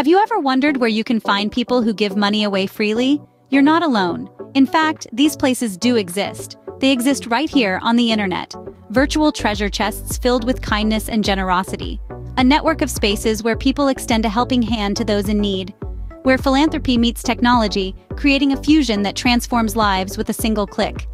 Have you ever wondered where you can find people who give money away freely? You're not alone. In fact, these places do exist. They exist right here on the internet. Virtual treasure chests filled with kindness and generosity. A network of spaces where people extend a helping hand to those in need. Where philanthropy meets technology, creating a fusion that transforms lives with a single click.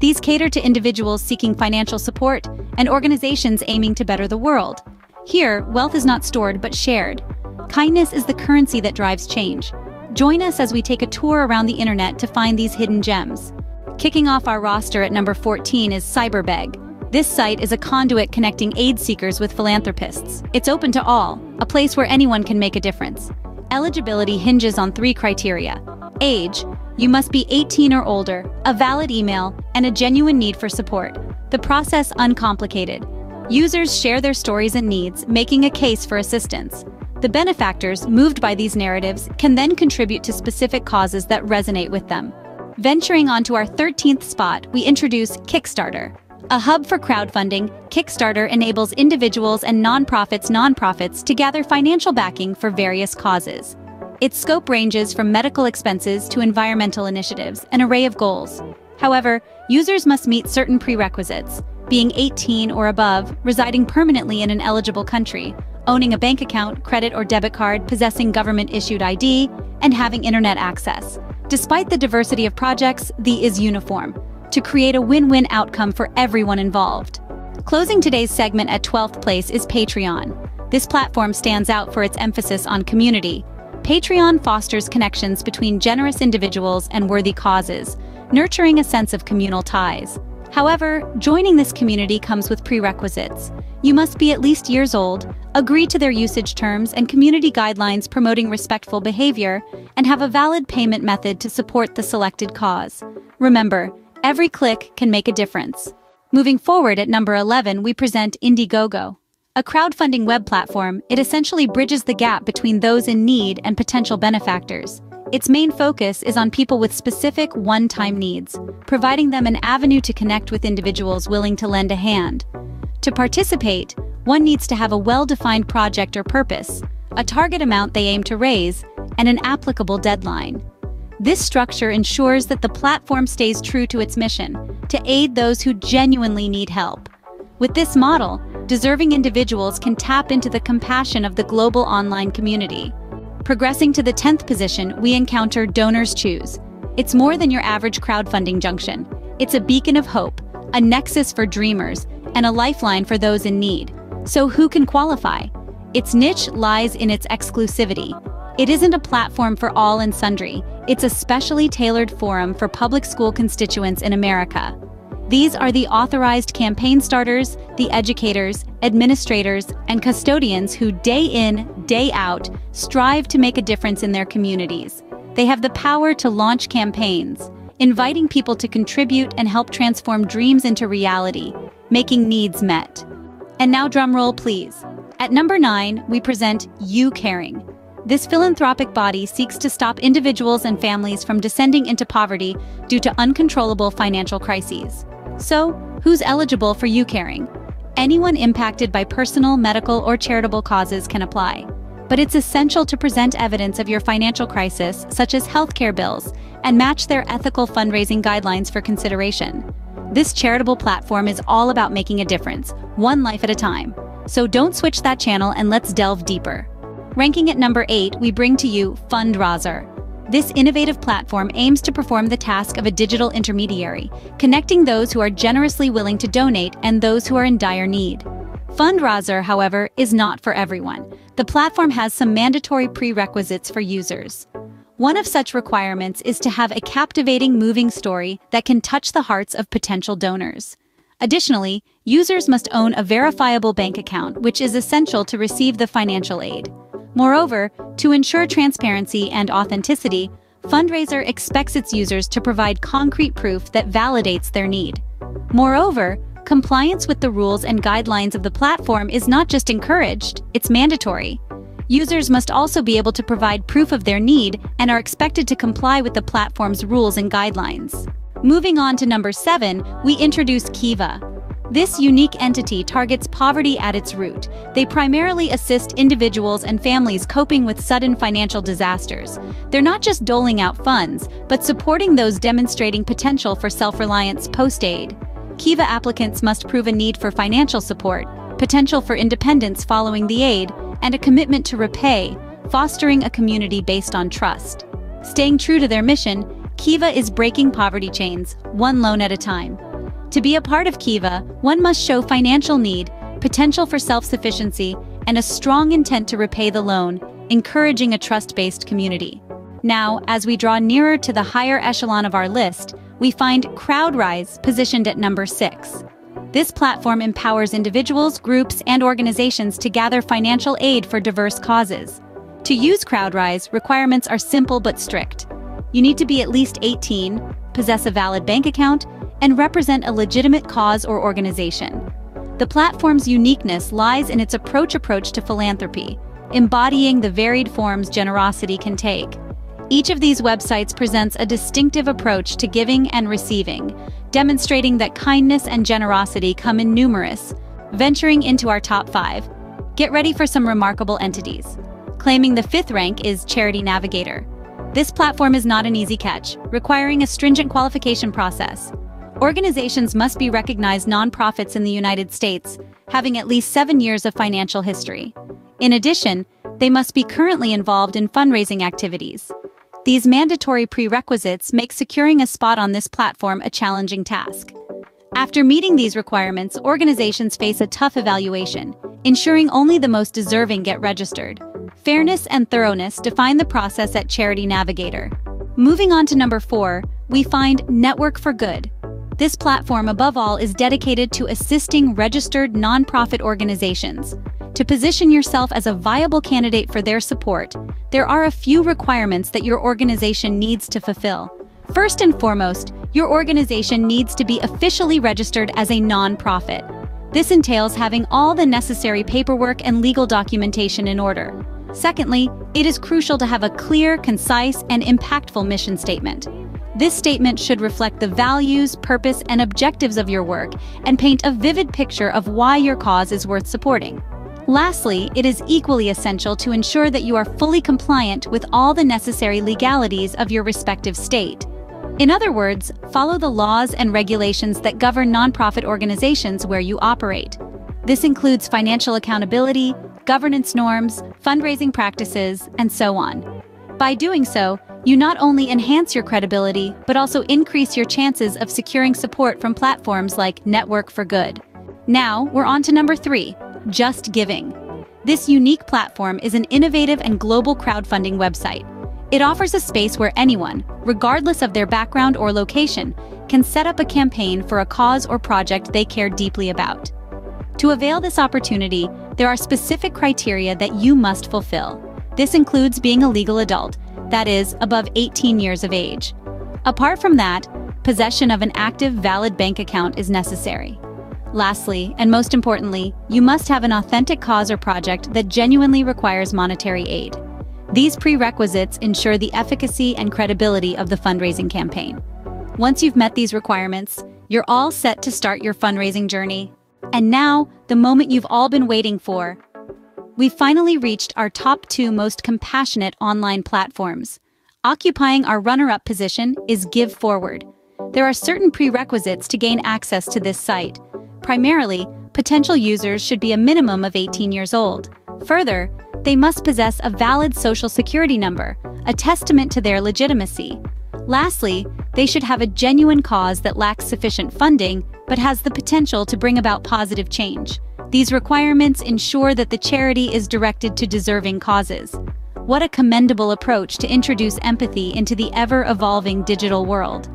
These cater to individuals seeking financial support and organizations aiming to better the world. Here, wealth is not stored but shared. Kindness is the currency that drives change. Join us as we take a tour around the internet to find these hidden gems. Kicking off our roster at number 14 is Cyberbeg. This site is a conduit connecting aid seekers with philanthropists. It's open to all, a place where anyone can make a difference. Eligibility hinges on three criteria. Age, you must be 18 or older, a valid email, and a genuine need for support. The process uncomplicated. Users share their stories and needs, making a case for assistance. The benefactors, moved by these narratives, can then contribute to specific causes that resonate with them. Venturing onto our 13th spot, we introduce Kickstarter. A hub for crowdfunding, Kickstarter enables individuals and nonprofits nonprofits to gather financial backing for various causes. Its scope ranges from medical expenses to environmental initiatives, an array of goals. However, users must meet certain prerequisites, being 18 or above, residing permanently in an eligible country, owning a bank account, credit or debit card, possessing government-issued ID, and having internet access. Despite the diversity of projects, the is uniform, to create a win-win outcome for everyone involved. Closing today's segment at 12th place is Patreon. This platform stands out for its emphasis on community. Patreon fosters connections between generous individuals and worthy causes, nurturing a sense of communal ties. However, joining this community comes with prerequisites. You must be at least years old, agree to their usage terms and community guidelines promoting respectful behavior, and have a valid payment method to support the selected cause. Remember, every click can make a difference. Moving forward at number 11, we present Indiegogo. A crowdfunding web platform, it essentially bridges the gap between those in need and potential benefactors. Its main focus is on people with specific one-time needs, providing them an avenue to connect with individuals willing to lend a hand. To participate, one needs to have a well-defined project or purpose, a target amount they aim to raise, and an applicable deadline. This structure ensures that the platform stays true to its mission, to aid those who genuinely need help. With this model, deserving individuals can tap into the compassion of the global online community. Progressing to the 10th position, we encounter Donors Choose. It's more than your average crowdfunding junction. It's a beacon of hope, a nexus for dreamers, and a lifeline for those in need. So who can qualify? Its niche lies in its exclusivity. It isn't a platform for all and sundry, it's a specially tailored forum for public school constituents in America. These are the authorized campaign starters, the educators, administrators, and custodians who day in, day out, strive to make a difference in their communities. They have the power to launch campaigns, inviting people to contribute and help transform dreams into reality, making needs met. And now drumroll please. At number 9, we present You Caring. This philanthropic body seeks to stop individuals and families from descending into poverty due to uncontrollable financial crises. So, who's eligible for You Caring? Anyone impacted by personal, medical, or charitable causes can apply. But it's essential to present evidence of your financial crisis, such as healthcare bills, and match their ethical fundraising guidelines for consideration. This charitable platform is all about making a difference, one life at a time. So don't switch that channel and let's delve deeper. Ranking at number 8, we bring to you Fundraiser, this innovative platform aims to perform the task of a digital intermediary, connecting those who are generously willing to donate and those who are in dire need. Fundraiser, however, is not for everyone. The platform has some mandatory prerequisites for users. One of such requirements is to have a captivating moving story that can touch the hearts of potential donors. Additionally, users must own a verifiable bank account, which is essential to receive the financial aid. Moreover, to ensure transparency and authenticity, Fundraiser expects its users to provide concrete proof that validates their need. Moreover, compliance with the rules and guidelines of the platform is not just encouraged, it's mandatory. Users must also be able to provide proof of their need and are expected to comply with the platform's rules and guidelines. Moving on to number 7, we introduce Kiva. This unique entity targets poverty at its root. They primarily assist individuals and families coping with sudden financial disasters. They're not just doling out funds, but supporting those demonstrating potential for self-reliance post-aid. Kiva applicants must prove a need for financial support, potential for independence following the aid, and a commitment to repay, fostering a community based on trust. Staying true to their mission, Kiva is breaking poverty chains, one loan at a time. To be a part of Kiva, one must show financial need, potential for self-sufficiency, and a strong intent to repay the loan, encouraging a trust-based community. Now, as we draw nearer to the higher echelon of our list, we find CrowdRise positioned at number 6. This platform empowers individuals, groups, and organizations to gather financial aid for diverse causes. To use CrowdRise, requirements are simple but strict. You need to be at least 18, possess a valid bank account, and represent a legitimate cause or organization. The platform's uniqueness lies in its approach approach to philanthropy, embodying the varied forms generosity can take. Each of these websites presents a distinctive approach to giving and receiving, demonstrating that kindness and generosity come in numerous. Venturing into our top five, get ready for some remarkable entities. Claiming the fifth rank is Charity Navigator. This platform is not an easy catch, requiring a stringent qualification process. Organizations must be recognized nonprofits in the United States, having at least seven years of financial history. In addition, they must be currently involved in fundraising activities. These mandatory prerequisites make securing a spot on this platform a challenging task. After meeting these requirements, organizations face a tough evaluation, ensuring only the most deserving get registered. Fairness and thoroughness define the process at Charity Navigator. Moving on to number four, we find Network for Good. This platform, above all, is dedicated to assisting registered nonprofit organizations. To position yourself as a viable candidate for their support, there are a few requirements that your organization needs to fulfill. First and foremost, your organization needs to be officially registered as a nonprofit. This entails having all the necessary paperwork and legal documentation in order. Secondly, it is crucial to have a clear, concise, and impactful mission statement. This statement should reflect the values, purpose, and objectives of your work and paint a vivid picture of why your cause is worth supporting. Lastly, it is equally essential to ensure that you are fully compliant with all the necessary legalities of your respective state. In other words, follow the laws and regulations that govern nonprofit organizations where you operate. This includes financial accountability, governance norms, fundraising practices, and so on. By doing so, you not only enhance your credibility, but also increase your chances of securing support from platforms like Network for Good. Now, we're on to number three, just Giving. This unique platform is an innovative and global crowdfunding website. It offers a space where anyone, regardless of their background or location, can set up a campaign for a cause or project they care deeply about. To avail this opportunity, there are specific criteria that you must fulfill. This includes being a legal adult, that is, above 18 years of age. Apart from that, possession of an active valid bank account is necessary. Lastly, and most importantly, you must have an authentic cause or project that genuinely requires monetary aid. These prerequisites ensure the efficacy and credibility of the fundraising campaign. Once you've met these requirements, you're all set to start your fundraising journey. And now, the moment you've all been waiting for. We've finally reached our top two most compassionate online platforms. Occupying our runner-up position is Give Forward. There are certain prerequisites to gain access to this site, Primarily, potential users should be a minimum of 18 years old. Further, they must possess a valid social security number, a testament to their legitimacy. Lastly, they should have a genuine cause that lacks sufficient funding but has the potential to bring about positive change. These requirements ensure that the charity is directed to deserving causes. What a commendable approach to introduce empathy into the ever-evolving digital world.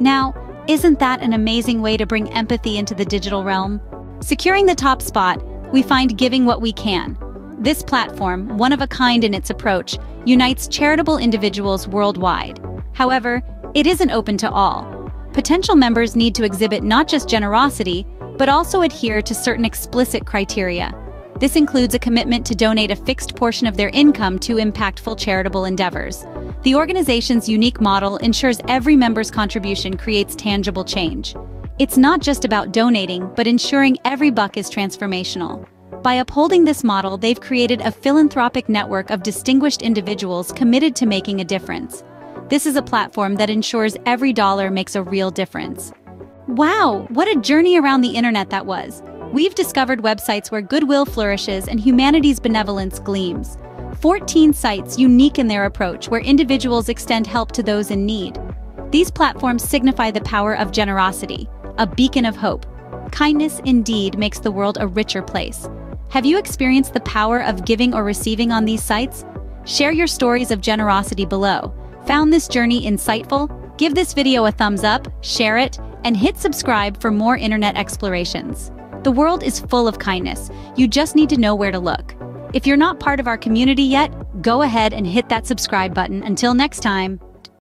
Now, isn't that an amazing way to bring empathy into the digital realm? Securing the top spot, we find Giving What We Can. This platform, one of a kind in its approach, unites charitable individuals worldwide. However, it isn't open to all. Potential members need to exhibit not just generosity, but also adhere to certain explicit criteria. This includes a commitment to donate a fixed portion of their income to impactful charitable endeavors. The organization's unique model ensures every member's contribution creates tangible change. It's not just about donating, but ensuring every buck is transformational. By upholding this model, they've created a philanthropic network of distinguished individuals committed to making a difference. This is a platform that ensures every dollar makes a real difference. Wow, what a journey around the internet that was! We've discovered websites where goodwill flourishes and humanity's benevolence gleams. 14 sites unique in their approach where individuals extend help to those in need. These platforms signify the power of generosity, a beacon of hope. Kindness indeed makes the world a richer place. Have you experienced the power of giving or receiving on these sites? Share your stories of generosity below. Found this journey insightful? Give this video a thumbs up, share it, and hit subscribe for more internet explorations. The world is full of kindness. You just need to know where to look. If you're not part of our community yet, go ahead and hit that subscribe button. Until next time.